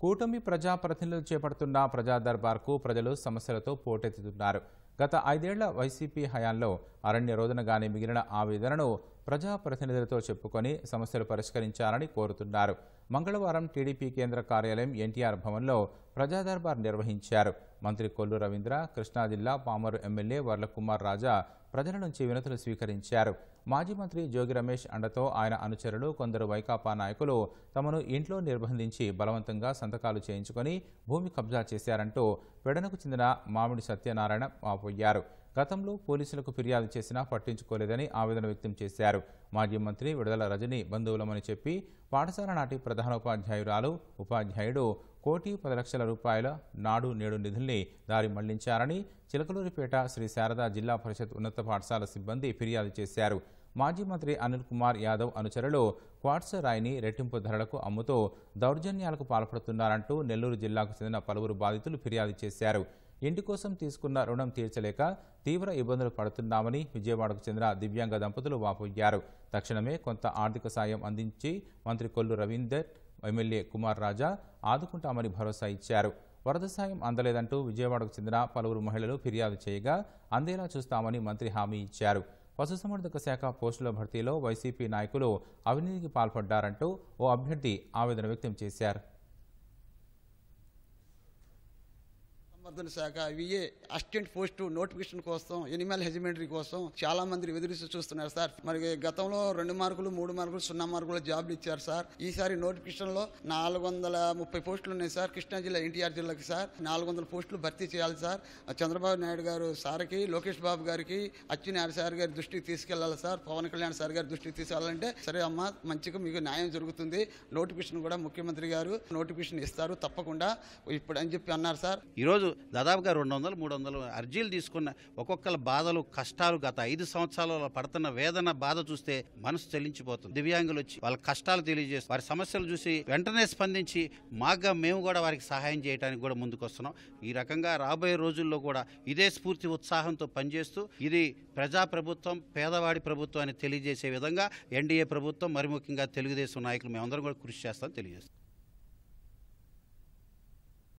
కూటమి ప్రజాప్రతినిధులు చేపడుతున్న ప్రజా దర్బార్కు ప్రజలు సమస్యలతో పోటెత్తుతున్నారు. గత ఐదేళ్ళ వైసీపీ హయాంలో అరణ్య రోజునగానే మిగిలిన ఆవేదనను ప్రజాప్రతినిధులతో చెప్పుకొని సమస్యలు పరిష్కరించాలని కోరుతున్నారు. మంగళవారం టీడీపీ కేంద్ర కార్యాలయం ఎన్టీఆర్ భవన్లో ప్రజాదర్బార్ నిర్వహించారు. మంత్రి కొల్లు రవీంద్ర కృష్ణా జిల్లా పామరు ఎమ్మెల్యే వర్లకుమార్ రాజా ప్రజల నుంచి వినతులు స్వీకరించారు. మాజీ మంత్రి జోగి రమేష్ అండతో ఆయన అనుచరులు కొందరు వైకాపా నాయకులు తమను ఇంట్లో నిర్బంధించి బలవంతంగా సంతకాలు చేయించుకొని భూమి కబ్జా చేశారంటూ పెడనకు చెందిన మామిడి సత్యనారాయణ వాపోయారు. గతంలో పోలీసులకు ఫిర్యాదు చేసినా పట్టించుకోలేదని ఆవేదన వ్యక్తం చేశారు. మాజీ మంత్రి విడుదల రజని బంధువులమని చెప్పి పాఠశాల నాటి ప్రధానోపాధ్యాయురాలు ఉపాధ్యాయుడు కోటి పది లక్షల రూపాయల నాడు నేడు నిధుల్ని దారి మళ్ళించారని చిలకలూరిపేట శ్రీ శారదా జిల్లా పరిషత్ ఉన్నత పాఠశాల సిబ్బంది ఫిర్యాదు చేశారు. మాజీ మంత్రి అనిల్ కుమార్ యాదవ్ అనుచరులు క్వార్ట్స్ రాయిని రెట్టింపు ధరలకు అమ్ముతూ దౌర్జన్యాలకు పాల్పడుతున్నారంటూ నెల్లూరు జిల్లాకు చెందిన పలువురు బాధితులు ఫిర్యాదు చేశారు. ఇంటి కోసం తీసుకున్న రుణం తీర్చలేక తీవ్ర ఇబ్బందులు పడుతున్నామని విజయవాడకు చెందిన దివ్యాంగ దంపతులు వాపోయారు. తక్షణమే కొంత ఆర్థిక సాయం అందించి మంత్రి కొల్లు రవీందర్ ఎమ్మెల్యే కుమార్ రాజా ఆదుకుంటామని భరోసా ఇచ్చారు. వరద సాయం అందలేదంటూ విజయవాడకు చెందిన పలువురు మహిళలు ఫిర్యాదు చేయగా అందేలా చూస్తామని మంత్రి హామీ ఇచ్చారు. పశుసంవర్ధక శాఖ పోస్టుల భర్తీలో వైసీపీ నాయకులు అవినీతికి పాల్పడ్డారంటూ ఓ అభ్యర్థి ఆవేదన వ్యక్తం చేశారు. సంవర్ధన శాఖ విఏ అసిస్టెంట్ పోస్టు నోటిఫికేషన్ కోసం ఎనిమల్ హెజిమెంటరీ కోసం చాలా మంది ఎదురు చూస్తున్నారు సార్. మరి గతంలో రెండు మార్కులు మూడు మార్కులు సున్నా మార్కులు జాబ్లు ఇచ్చారు సార్. ఈసారి నోటిఫికేషన్లో నాలుగు వందల ముప్పై పోస్టులు ఉన్నాయి సార్. కృష్ణా జిల్లా ఎన్టీఆర్ జిల్లాకి సార్ నాలుగు వందల పోస్టులు భర్తీ చేయాలి సార్. చంద్రబాబు నాయుడు గారు సార్కి లోకేష్ బాబు గారికి అచ్చెన్నాయుడు సార్ గారి దృష్టికి తీసుకెళ్ళాలి సార్. పవన్ కళ్యాణ్ సార్ గారి దృష్టికి తీసుకెళ్ళాలంటే సరే అమ్మ మంచిగా మీకు న్యాయం జరుగుతుంది. నోటిఫికేషన్ కూడా ముఖ్యమంత్రి గారు నోటిఫికేషన్ ఇస్తారు తప్పకుండా. ఇప్పుడు అని చెప్పి అన్నారు సార్. ఈరోజు దాదాపుగా రెండు వందలు మూడు వందలు అర్జీలు తీసుకున్న ఒక్కొక్కల బాధలు కష్టాలు గత ఐదు సంవత్సరాలలో పడుతున్న వేదన బాధ చూస్తే మనసు చెల్లించిపోతుంది. దివ్యాంగులు వచ్చి వాళ్ళ కష్టాలు తెలియజేసి వారి సమస్యలు చూసి వెంటనే స్పందించి మాగా మేము కూడా వారికి సహాయం చేయడానికి కూడా ముందుకొస్తున్నాం. ఈ రకంగా రాబోయే రోజుల్లో కూడా ఇదే స్ఫూర్తి ఉత్సాహంతో పనిచేస్తూ ఇది ప్రజా ప్రభుత్వం పేదవాడి ప్రభుత్వం అని తెలియజేసే విధంగా ఎన్డీఏ ప్రభుత్వం మరి ముఖ్యంగా తెలుగుదేశం నాయకులు మేమందరం కూడా కృషి చేస్తామని తెలియజేస్తాం